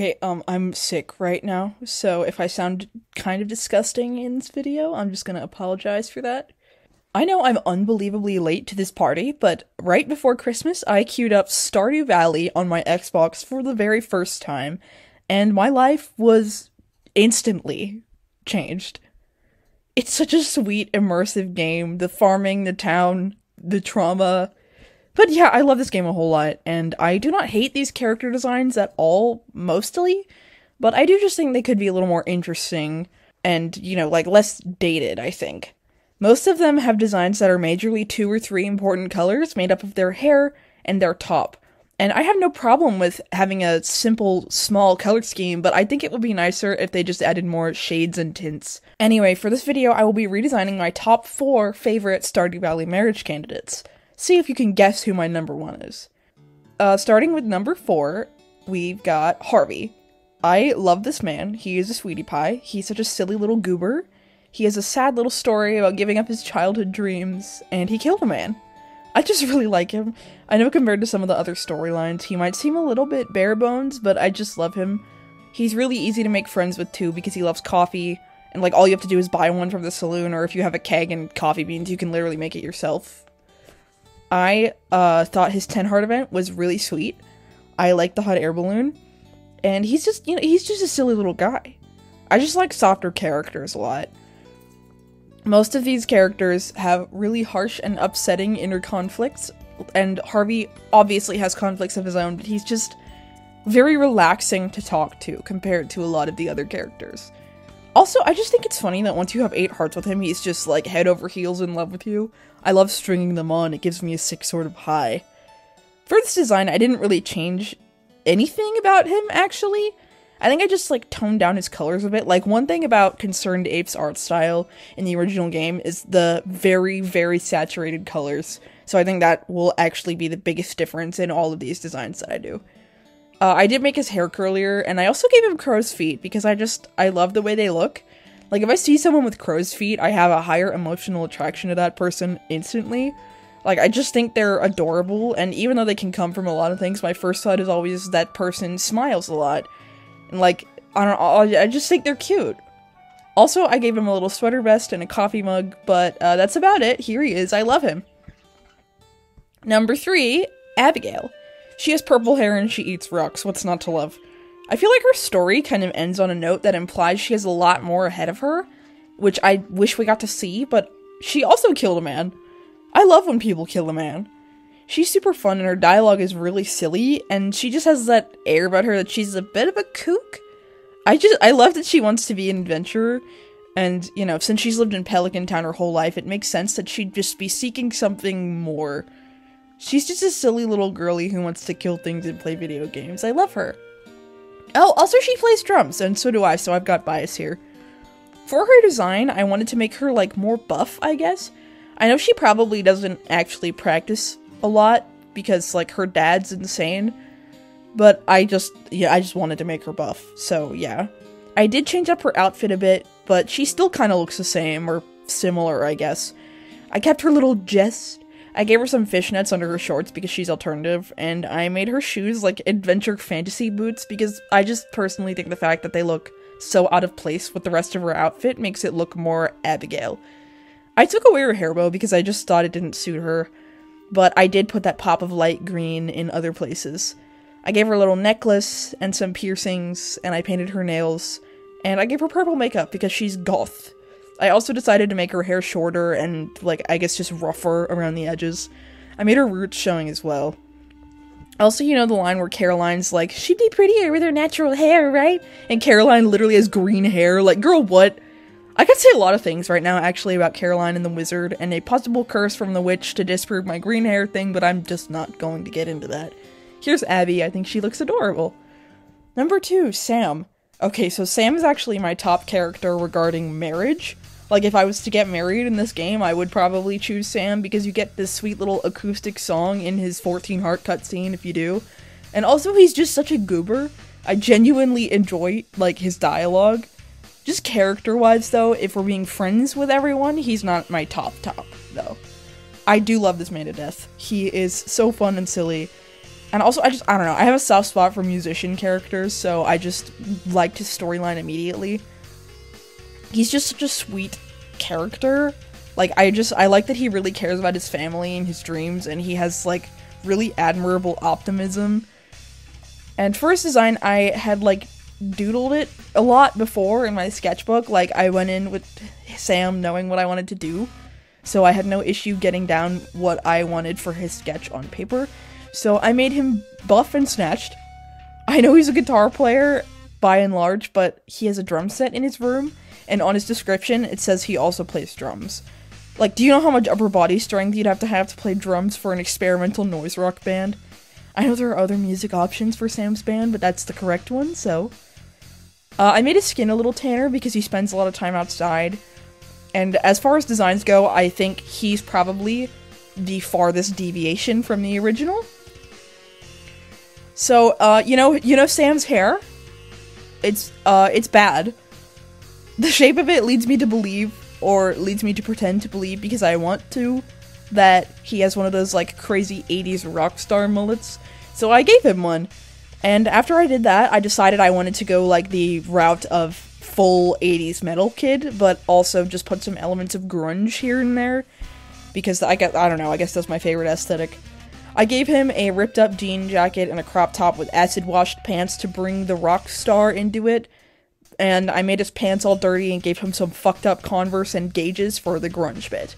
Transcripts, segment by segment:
Okay, um, I'm sick right now, so if I sound kind of disgusting in this video, I'm just gonna apologize for that. I know I'm unbelievably late to this party, but right before Christmas, I queued up Stardew Valley on my Xbox for the very first time, and my life was instantly changed. It's such a sweet, immersive game. The farming, the town, the trauma, but yeah, I love this game a whole lot, and I do not hate these character designs at all, mostly, but I do just think they could be a little more interesting and, you know, like less dated, I think. Most of them have designs that are majorly two or three important colors made up of their hair and their top. And I have no problem with having a simple, small color scheme, but I think it would be nicer if they just added more shades and tints. Anyway, for this video, I will be redesigning my top four favorite Stardew Valley marriage candidates see if you can guess who my number one is. Uh, starting with number four, we've got Harvey. I love this man. He is a sweetie pie. He's such a silly little goober. He has a sad little story about giving up his childhood dreams, and he killed a man. I just really like him. I know compared to some of the other storylines, he might seem a little bit bare bones, but I just love him. He's really easy to make friends with too because he loves coffee, and like all you have to do is buy one from the saloon, or if you have a keg and coffee beans, you can literally make it yourself. I uh, thought his 10 heart event was really sweet. I like the hot air balloon. And he's just, you know, he's just a silly little guy. I just like softer characters a lot. Most of these characters have really harsh and upsetting inner conflicts, and Harvey obviously has conflicts of his own, but he's just very relaxing to talk to compared to a lot of the other characters. Also, I just think it's funny that once you have eight hearts with him, he's just like head over heels in love with you. I love stringing them on, it gives me a sick sort of high. For this design, I didn't really change anything about him, actually. I think I just like toned down his colors a bit. Like one thing about ConcernedApe's art style in the original game is the very, very saturated colors. So I think that will actually be the biggest difference in all of these designs that I do. Uh, I did make his hair curlier, and I also gave him crow's feet because I just, I love the way they look. Like, if I see someone with crow's feet, I have a higher emotional attraction to that person instantly. Like, I just think they're adorable, and even though they can come from a lot of things, my first thought is always that person smiles a lot. And, like, I don't know, I just think they're cute. Also, I gave him a little sweater vest and a coffee mug, but uh, that's about it. Here he is. I love him. Number three, Abigail. She has purple hair and she eats rocks. What's not to love? I feel like her story kind of ends on a note that implies she has a lot more ahead of her, which I wish we got to see, but she also killed a man. I love when people kill a man. She's super fun and her dialogue is really silly, and she just has that air about her that she's a bit of a kook. I just I love that she wants to be an adventurer, and you know, since she's lived in Pelican Town her whole life, it makes sense that she'd just be seeking something more. She's just a silly little girly who wants to kill things and play video games. I love her. Oh, also she plays drums, and so do I, so I've got bias here. For her design, I wanted to make her, like, more buff, I guess. I know she probably doesn't actually practice a lot, because, like, her dad's insane. But I just, yeah, I just wanted to make her buff, so yeah. I did change up her outfit a bit, but she still kind of looks the same, or similar, I guess. I kept her little Jess I gave her some fishnets under her shorts because she's alternative, and I made her shoes like adventure fantasy boots because I just personally think the fact that they look so out of place with the rest of her outfit makes it look more Abigail. I took away her hair bow because I just thought it didn't suit her, but I did put that pop of light green in other places. I gave her a little necklace and some piercings, and I painted her nails, and I gave her purple makeup because she's goth. I also decided to make her hair shorter and, like, I guess just rougher around the edges. I made her roots showing as well. Also, you know the line where Caroline's like, she'd be prettier with her natural hair, right? And Caroline literally has green hair. Like, girl, what? I could say a lot of things right now, actually, about Caroline and the wizard, and a possible curse from the witch to disprove my green hair thing, but I'm just not going to get into that. Here's Abby, I think she looks adorable. Number two, Sam. Okay, so Sam is actually my top character regarding marriage. Like, if I was to get married in this game, I would probably choose Sam because you get this sweet little acoustic song in his 14 heart cutscene if you do. And also, he's just such a goober. I genuinely enjoy, like, his dialogue. Just character-wise, though, if we're being friends with everyone, he's not my top top, though. I do love this man to death. He is so fun and silly. And also, I just, I don't know, I have a soft spot for musician characters, so I just liked his storyline immediately. He's just such a sweet character. Like, I just, I like that he really cares about his family and his dreams, and he has, like, really admirable optimism. And for his design, I had, like, doodled it a lot before in my sketchbook. Like, I went in with Sam knowing what I wanted to do, so I had no issue getting down what I wanted for his sketch on paper. So I made him buff and snatched. I know he's a guitar player by and large, but he has a drum set in his room, and on his description it says he also plays drums. Like, do you know how much upper body strength you'd have to have to play drums for an experimental noise rock band? I know there are other music options for Sam's band, but that's the correct one, so. Uh, I made his skin a little tanner because he spends a lot of time outside. And as far as designs go, I think he's probably the farthest deviation from the original. So, uh, you know, you know Sam's hair? It's, uh, it's bad. The shape of it leads me to believe, or leads me to pretend to believe because I want to, that he has one of those, like, crazy 80s rock star mullets. So I gave him one. And after I did that, I decided I wanted to go, like, the route of full 80s metal kid, but also just put some elements of grunge here and there. Because I guess I don't know, I guess that's my favorite aesthetic. I gave him a ripped up jean jacket and a crop top with acid washed pants to bring the rock star into it. And I made his pants all dirty and gave him some fucked up Converse and gauges for the grunge bit.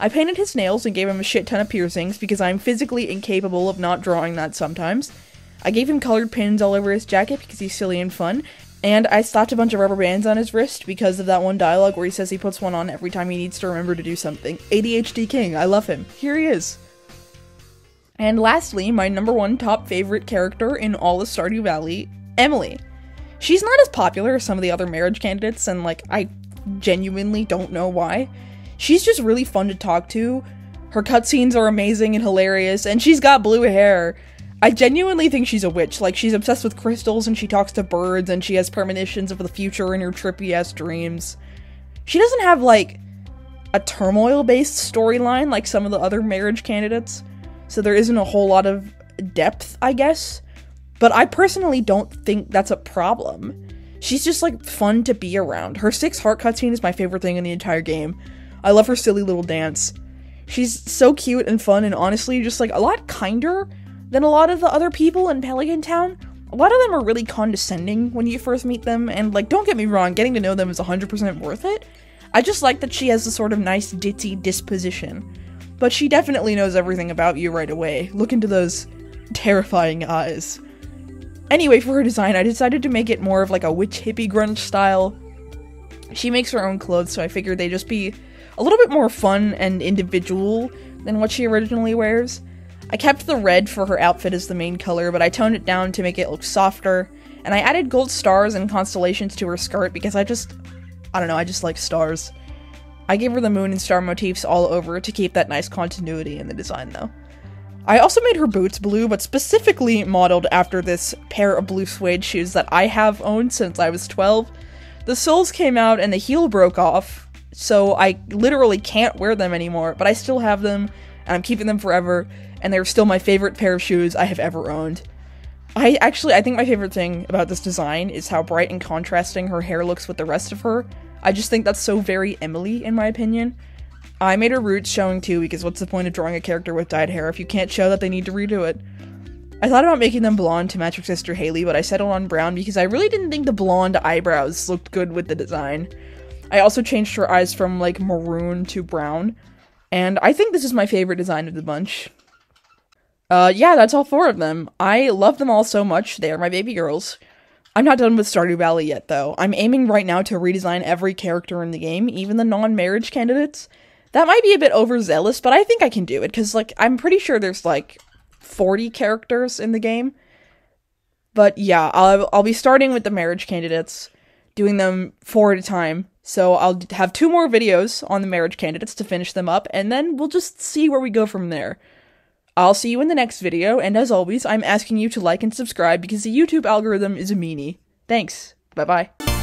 I painted his nails and gave him a shit ton of piercings because I'm physically incapable of not drawing that sometimes. I gave him colored pins all over his jacket because he's silly and fun. And I slapped a bunch of rubber bands on his wrist because of that one dialogue where he says he puts one on every time he needs to remember to do something. ADHD King, I love him. Here he is. And lastly, my number one top favorite character in all of Stardew Valley, Emily. She's not as popular as some of the other marriage candidates, and like, I genuinely don't know why. She's just really fun to talk to. Her cutscenes are amazing and hilarious, and she's got blue hair. I genuinely think she's a witch. Like, she's obsessed with crystals, and she talks to birds, and she has premonitions of the future in her trippy ass dreams. She doesn't have, like, a turmoil based storyline like some of the other marriage candidates so there isn't a whole lot of depth, I guess. But I personally don't think that's a problem. She's just like fun to be around. Her six heart cutscene is my favorite thing in the entire game. I love her silly little dance. She's so cute and fun and honestly just like a lot kinder than a lot of the other people in Pelican Town. A lot of them are really condescending when you first meet them, and like, don't get me wrong, getting to know them is 100% worth it. I just like that she has a sort of nice ditzy disposition but she definitely knows everything about you right away. Look into those terrifying eyes. Anyway, for her design, I decided to make it more of like a witch hippie grunge style. She makes her own clothes, so I figured they'd just be a little bit more fun and individual than what she originally wears. I kept the red for her outfit as the main color, but I toned it down to make it look softer, and I added gold stars and constellations to her skirt because I just, I don't know, I just like stars. I gave her the moon and star motifs all over to keep that nice continuity in the design though. I also made her boots blue, but specifically modeled after this pair of blue suede shoes that I have owned since I was 12. The soles came out and the heel broke off, so I literally can't wear them anymore, but I still have them, and I'm keeping them forever, and they're still my favorite pair of shoes I have ever owned. I actually, I think my favorite thing about this design is how bright and contrasting her hair looks with the rest of her. I just think that's so very Emily, in my opinion. I made her roots showing too, because what's the point of drawing a character with dyed hair if you can't show that they need to redo it? I thought about making them blonde to match her sister Haley, but I settled on brown because I really didn't think the blonde eyebrows looked good with the design. I also changed her eyes from like maroon to brown, and I think this is my favorite design of the bunch. Uh, yeah, that's all four of them. I love them all so much. They are my baby girls. I'm not done with Stardew Valley yet, though. I'm aiming right now to redesign every character in the game, even the non-marriage candidates. That might be a bit overzealous, but I think I can do it, because, like, I'm pretty sure there's, like, 40 characters in the game. But yeah, I'll, I'll be starting with the marriage candidates, doing them four at a time. So I'll have two more videos on the marriage candidates to finish them up, and then we'll just see where we go from there. I'll see you in the next video, and as always, I'm asking you to like and subscribe because the YouTube algorithm is a meanie. Thanks. Bye bye.